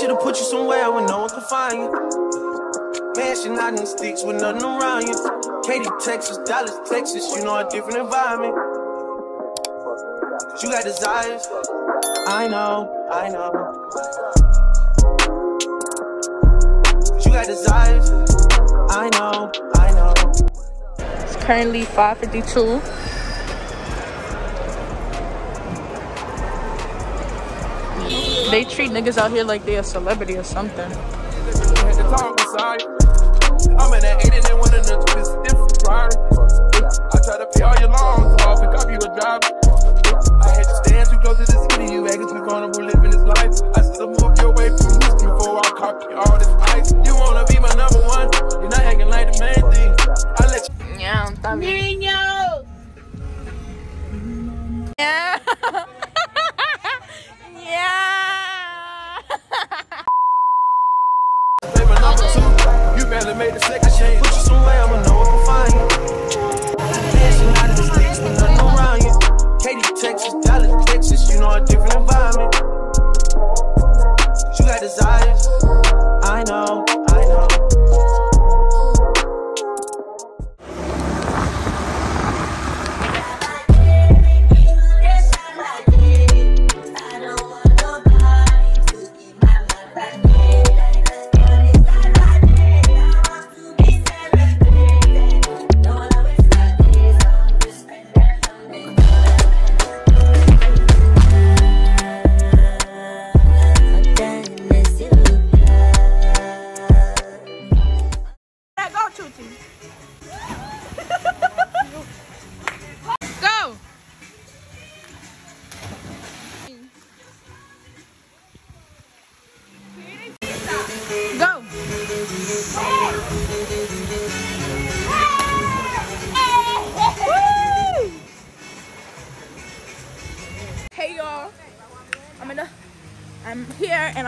should've put you somewhere where no one can find you. Mansion out in the sticks with nothing around you. Katy, Texas, Dallas, Texas, you know a different environment. You got desires. I know, I know. You got desires. I know, I know. It's currently 5:52. They treat niggas out here like they a celebrity or something. I'm in that 80 and one of the twist different prior. I try to pay all your loans, so I'll pick a job. I had to stand too close to the living this life. I still move you away from Barely made the second change. Put you somewhere I'ma know I can find you. Mansion out in the sticks with nothing around you. Katy, Texas, Dallas, Texas, you know a different environment.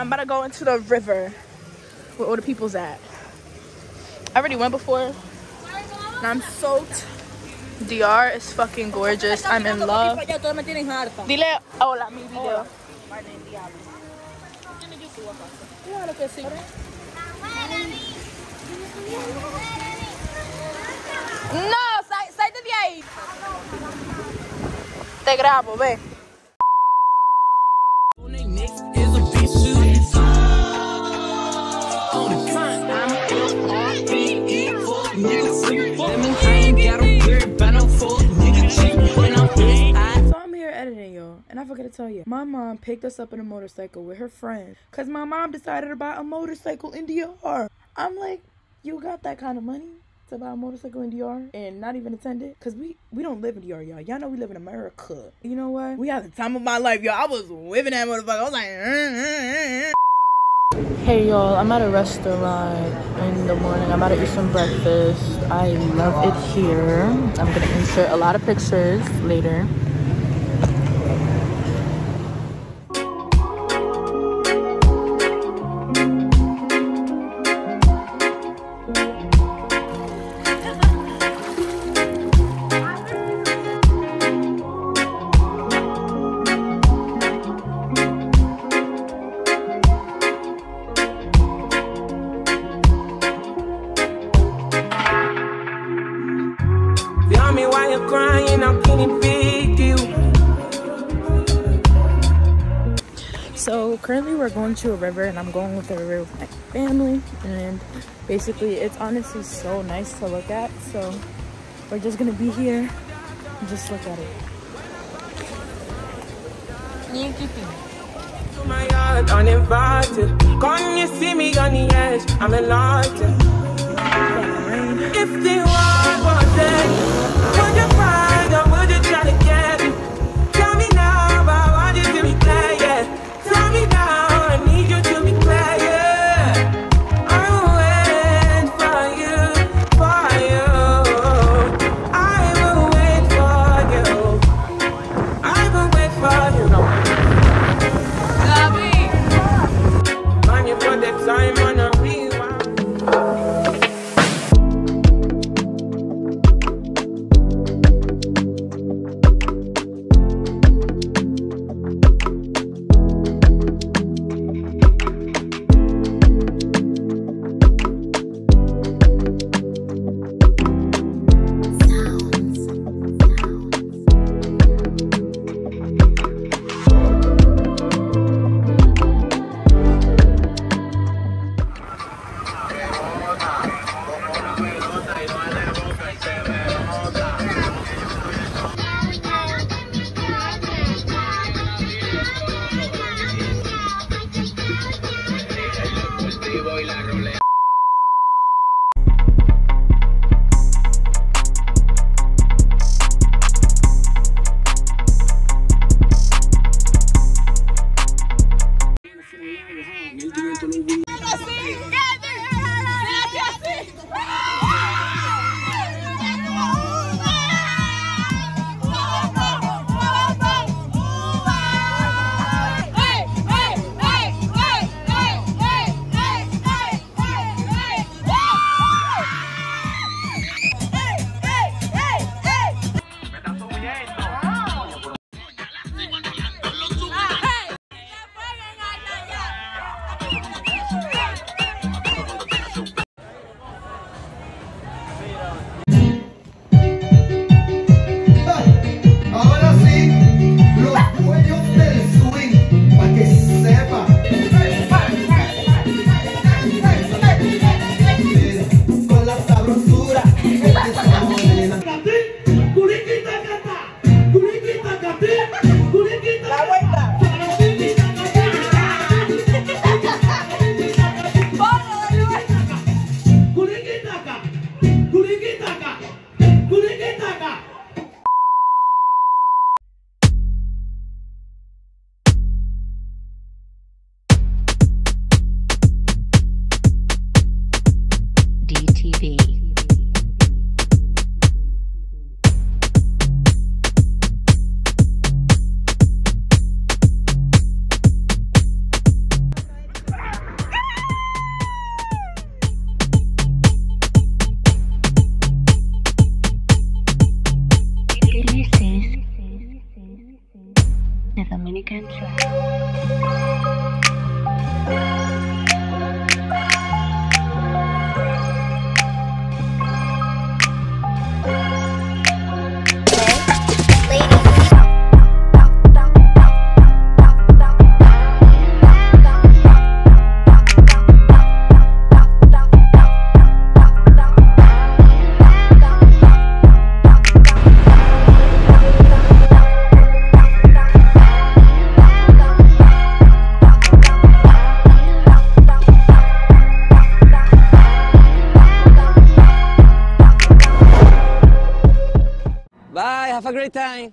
I'm about to go into the river where all the people's at. I already went before and I'm soaked. DR is fucking gorgeous. I'm in love. Dile hola, mi video. Claro que sí. No, sal, salte de ahí. Te grabo, ve. I to tell you, my mom picked us up in a motorcycle with her friend, cause my mom decided to buy a motorcycle in DR. I'm like, you got that kind of money to buy a motorcycle in DR and not even attend it? Cause we we don't live in DR, y'all. Y'all know we live in America. You know what? We had the time of my life, y'all. I was whipping that motherfucker. I was like. "Mm, mm, mm." Hey y'all, I'm at a restaurant in the morning. I'm about to eat some breakfast. I love it here. I'm gonna insert a lot of pictures later. Crying, getting big deal. So currently we're going to a river and I'm going with the river with my family and basically it's honestly so nice to look at. So we're just gonna be here and just look at it. To my yard, uninvited. Come you see me on the edge, I'm enlightened. If the the Bye,